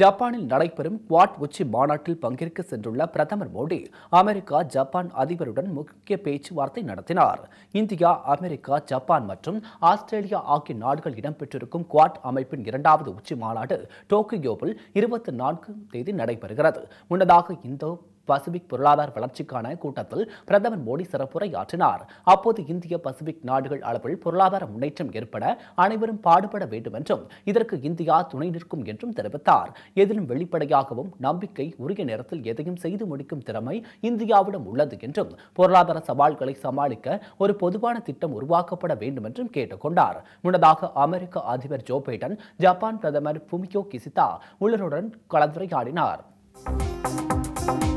ஜப்பானில் நடைபெறும் குவாட் உச்சி மாநாட்டில் பங்கேற்க சென்றுள்ள பிரதமர் மோடி அமெரிக்கா ஜப்பான் அதிபருடன் முக்கிய பேச்சுவார்த்தை நடத்தினார். இந்தியா அமெரிக்கா ஜப்பான் மற்றும் ஆஸ்திரேலியா ஆகிய நாடுகள் இடம்பெற்றிருக்கும் குவாட் அமைப்பின் இரண்டாவது உச்சி மாநாடு டோக்கியோவில் இருபத்தி நான்காம் தேதி நடைபெறுகிறது. முன்னதாக இந்தோ பசிபிக் பொருளாதார வளர்ச்சிக்கான கூட்டத்தில் பிரதமர் மோடி சிறப்புரையாற்றினார். அப்போது இந்திய பசிபிக் நாடுகள் அளவில் பொருளாதார முன்னேற்றம் ஏற்பட அனைவரும் பாடுபட வேண்டும் என்றும் இதற்கு இந்தியா துணை நிற்கும் என்றும் தெரிவித்தார். எதிலும் வெளிப்படையாகவும் நம்பிக்கை உரிய நேரத்தில் எதையும் செய்து முடிக்கும் திறமை இந்தியாவிடம் உள்ளது என்றும் பொருளாதார சவால்களை சமாளிக்க ஒரு பொதுவான திட்டம் உருவாக்கப்பட வேண்டும் என்றும் கேட்டுக்கொண்டார். முன்னதாக அமெரிக்க அதிபர் ஜோ பைடன் ஜப்பான் பிரதமர் புமியோ கிசிதா உள்ளருடன் கலந்துரையாடினார். Thank you.